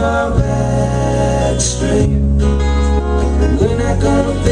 the keep our backs. We're